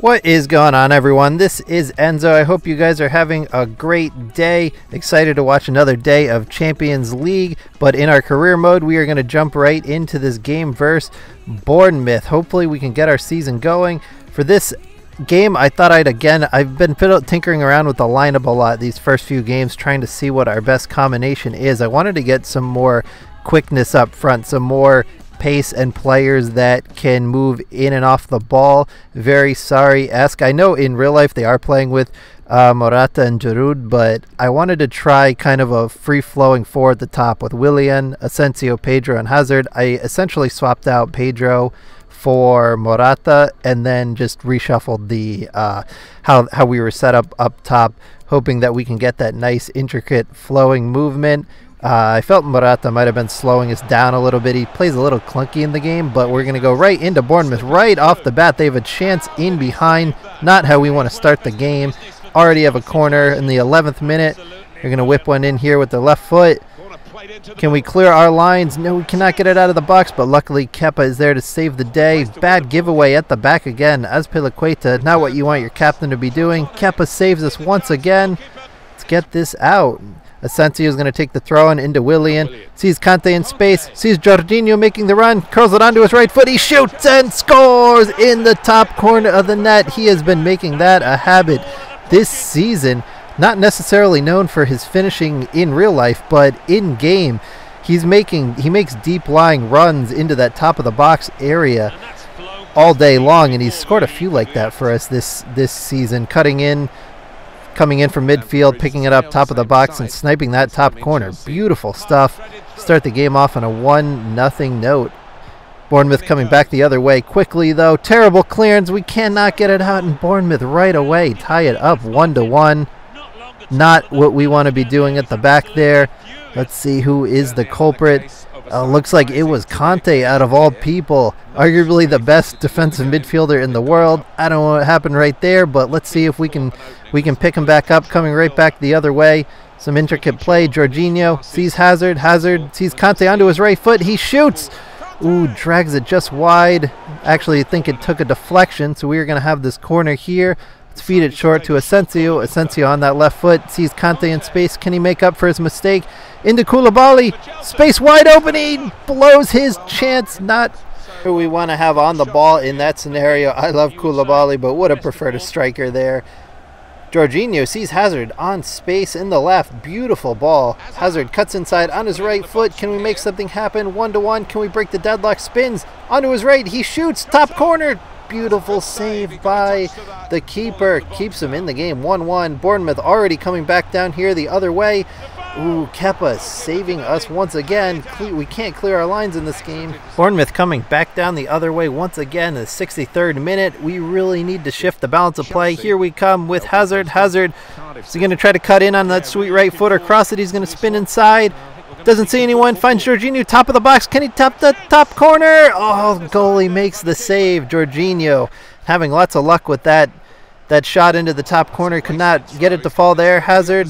What is going on, everyone? This is Enzo. I hope you guys are having a great day. Excited to watch another day of Champions League. But in our career mode, we are going to jump right into this game versus Bournemouth. Hopefully, we can get our season going. For this game, I thought I'd again, I've been tinkering around with the lineup a lot these first few games, trying to see what our best combination is. I wanted to get some more quickness up front, some more pace and players that can move in and off the ball. Very Sarri esque. I know in real life they are playing with uh, Morata and Giroud, but I wanted to try kind of a free flowing four at the top with Willian, Asensio, Pedro, and Hazard. I essentially swapped out Pedro for Morata and then just reshuffled the uh, how how we were set up up top, hoping that we can get that nice intricate flowing movement. Uh, I felt Morata might have been slowing us down a little bit. He plays a little clunky in the game, but we're going to go right into Bournemouth right off the bat. They have a chance in behind. Not how we want to start the game. Already have a corner in the 11th minute. They're going to whip one in here with the left foot. Can we clear our lines? No, we cannot get it out of the box, but luckily Kepa is there to save the day. Bad giveaway at the back again. Azpilicueta, not what you want your captain to be doing. Kepa saves us once again. Let's get this out. Asensio is going to take the throw in into Willian. Sees Kante in space. Sees Jorginho making the run. Curls it onto his right foot. He shoots and scores in the top corner of the net. He has been making that a habit this season. Not necessarily known for his finishing in real life, but in game, he's making he makes deep lying runs into that top of the box area all day long, and he's scored a few like that for us this this season, cutting in coming in from midfield, picking it up top of the box and sniping that top corner. Beautiful stuff. Start the game off on a 1 nothing note. Bournemouth coming back the other way quickly though. Terrible clearance. We cannot get it out and Bournemouth right away tie it up 1 to 1. Not what we want to be doing at the back there. Let's see who is the culprit. Uh, looks like it was Kante out of all people. Arguably the best defensive midfielder in the world. I don't know what happened right there, but let's see if we can we can pick him back up, coming right back the other way. Some intricate play. Jorginho sees Hazard. Hazard sees Kante onto his right foot. He shoots. Ooh, drags it just wide. Actually, I think it took a deflection, so we are going to have this corner here. Feed it short to Asensio. Asensio on that left foot sees Kante in space. Can he make up for his mistake? Into Koulibaly. Space wide open. He blows his chance. Not who we want to have on the ball in that scenario. I love Koulibaly, but would have preferred a striker there. Jorginho sees Hazard on space in the left. Beautiful ball. Hazard cuts inside on his right foot. Can we make something happen? One to one. Can we break the deadlock? Spins onto his right. He shoots. Top corner. Beautiful save by the keeper. Keeps him in the game. 1 1. Bournemouth already coming back down here the other way. Ooh, Kepa saving us once again. We can't clear our lines in this game. Bournemouth coming back down the other way once again in the 63rd minute. We really need to shift the balance of play. Here we come with Hazard. Hazard is going to try to cut in on that sweet right foot or cross it. He's going to spin inside. Doesn't see anyone. Finds Jorginho top of the box. Can he tap the top corner? Oh, goalie makes the save. Jorginho having lots of luck with that that shot into the top corner. Could not get it to fall there. Hazard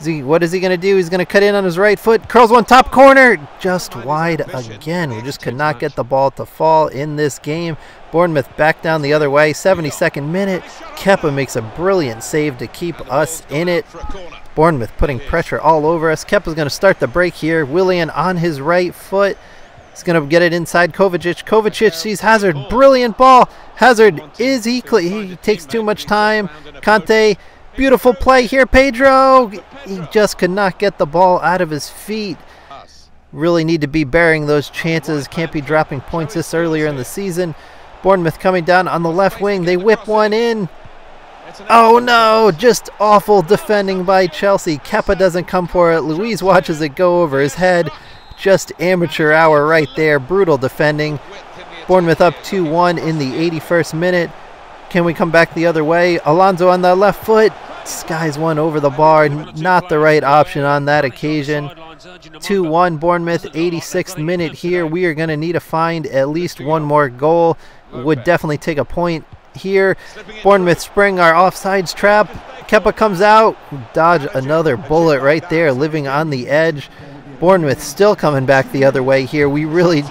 is he, what is he going to do? He's going to cut in on his right foot. Curls one top corner. Just wide again. We just could not get the ball to fall in this game. Bournemouth back down the other way. 72nd minute. Kepa makes a brilliant save to keep us in it. Bournemouth putting pressure all over us. Kepa's going to start the break here. Willian on his right foot. He's going to get it inside Kovacic. Kovacic sees Hazard. Brilliant ball. Hazard is he? He takes too much time. Kante Beautiful play here, Pedro. He just could not get the ball out of his feet. Really need to be bearing those chances. Can't be dropping points this earlier in the season. Bournemouth coming down on the left wing. They whip one in. Oh no, just awful defending by Chelsea. Kepa doesn't come for it. Luiz watches it go over his head. Just amateur hour right there. Brutal defending. Bournemouth up 2-1 in the 81st minute. Can we come back the other way? Alonso on the left foot skies one over the bar. Not the right option on that occasion. 2-1 Bournemouth, 86th minute here. We are going to need to find at least one more goal. Would definitely take a point here. Bournemouth spring our offsides trap. Kepa comes out. Dodge another bullet right there, living on the edge. Bournemouth still coming back the other way here. We really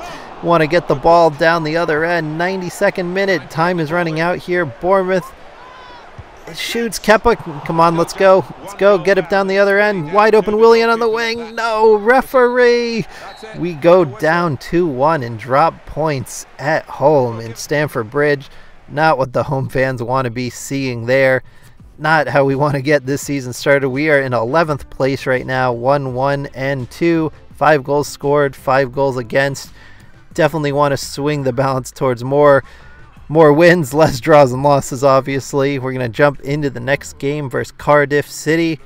Want to get the ball down the other end. 92nd minute. Time is running out here. Bournemouth shoots. Kepa, come on, let's go. Let's go. Get it down the other end. Wide open Willian on the wing. No, referee. We go down 2-1 and drop points at home in Stamford Bridge. Not what the home fans want to be seeing there. Not how we want to get this season started. We are in 11th place right now. 1-1 and 2. Five goals scored, five goals against. Definitely want to swing the balance towards more more wins, less draws and losses, obviously. We're going to jump into the next game versus Cardiff City.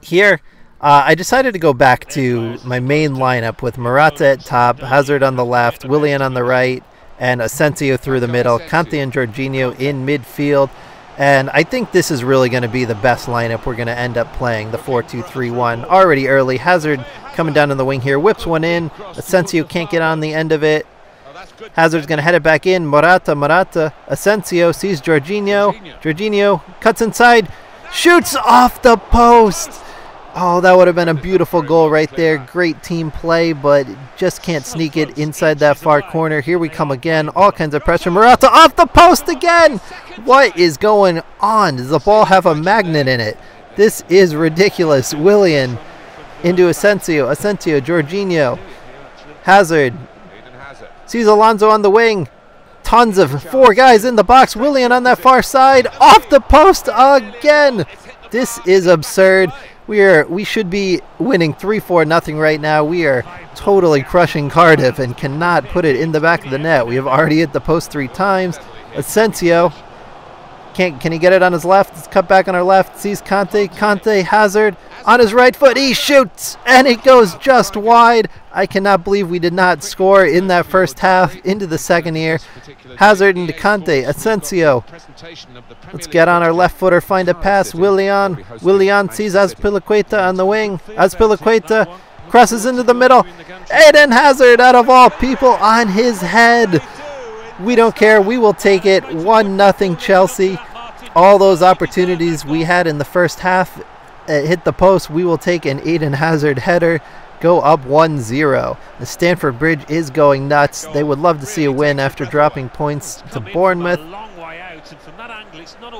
Here, uh, I decided to go back to my main lineup with Morata at top, Hazard on the left, Willian on the right, and Asensio through the middle, Kante and Jorginho in midfield. And I think this is really going to be the best lineup we're going to end up playing, the 4-2-3-1. Already early, Hazard coming down in the wing here, whips one in. Asensio can't get on the end of it. Hazard's going to head it back in. Morata, Morata, Asensio sees Jorginho. Jorginho cuts inside, shoots off the post. Oh, that would have been a beautiful goal right there. Great team play, but just can't sneak it inside that far corner. Here we come again. All kinds of pressure. Morata off the post again. What is going on? Does the ball have a magnet in it? This is ridiculous. Willian into Asensio. Asensio, Jorginho. Hazard Sees Alonso on the wing. Tons of four guys in the box. Willian on that far side. Off the post again. This is absurd. We are we should be winning 3-4 nothing right now. We are totally crushing Cardiff and cannot put it in the back of the net. We have already hit the post three times. Asensio can't can he get it on his left? It's cut back on our left. Sees Kante. Kante Hazard on his right foot. He shoots and it goes just wide. I cannot believe we did not score in that first half into the second here. Hazard and Kante, Asensio. Let's get on our left footer, find a pass. Willian. Willian sees Azpilicueta on the wing. Azpilicueta crosses into the middle. Eden Hazard out of all people on his head. We don't care. We will take it. 1 nothing Chelsea. All those opportunities we had in the first half uh, hit the post. We will take an Eden Hazard header go up 1-0. The Stamford Bridge is going nuts. They would love to see a win after dropping points to Bournemouth.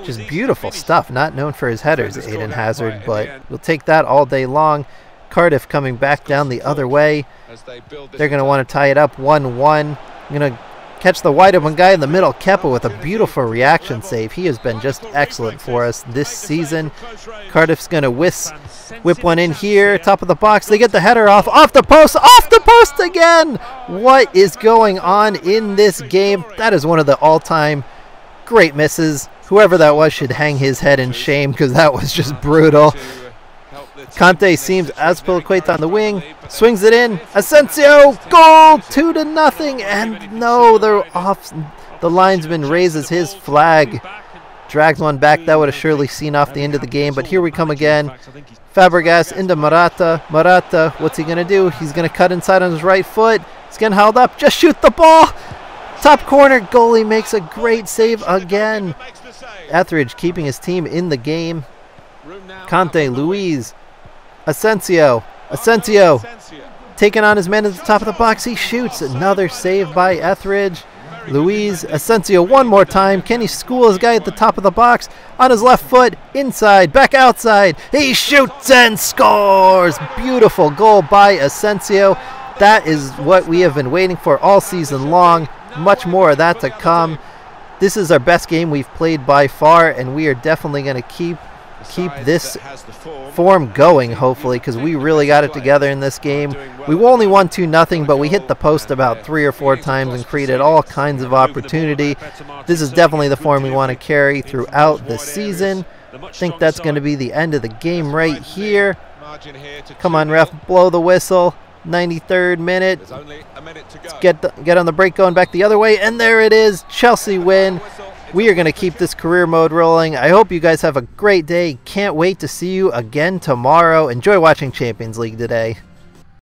Just beautiful stuff. Not known for his headers, Eden Hazard, but we'll take that all day long. Cardiff coming back down the other way. They're going to want to tie it up 1-1. I'm going to Catch the wide open guy in the middle. Kepa with a beautiful reaction save. He has been just excellent for us this season. Cardiff's going to whip one in here. Top of the box. They get the header off. Off the post. Off the post again. What is going on in this game? That is one of the all-time great misses. Whoever that was should hang his head in shame because that was just brutal. Kante seems as Azpilicueta on the wing, swings it in. Asensio, goal, two to nothing, and no, they're off. The linesman raises his flag, drags one back. That would have surely seen off the end of the game, but here we come again. Fabregas into Morata. Morata, what's he gonna do? He's gonna cut inside on his right foot. He's getting held up. Just shoot the ball. Top corner, goalie makes a great save again. Etheridge keeping his team in the game. Kante, Luiz, Asensio. Asensio taking on his man at the top of the box. He shoots. Another save by Etheridge. Luiz Asensio one more time. Can he school his guy at the top of the box? On his left foot, inside, back outside. He shoots and scores. Beautiful goal by Asensio. That is what we have been waiting for all season long. Much more of that to come. This is our best game we've played by far, and we are definitely going to keep keep this form going, hopefully, because we really got it together in this game. We only won 2 nothing, but we hit the post about three or four times and created all kinds of opportunity. This is definitely the form we want to carry throughout the season. I think that's going to be the end of the game right here. Come on, ref, blow the whistle. 93rd minute. Let's get, the, get on the break going back the other way, and there it is. Chelsea win we are going to keep this career mode rolling. I hope you guys have a great day. Can't wait to see you again tomorrow. Enjoy watching Champions League today.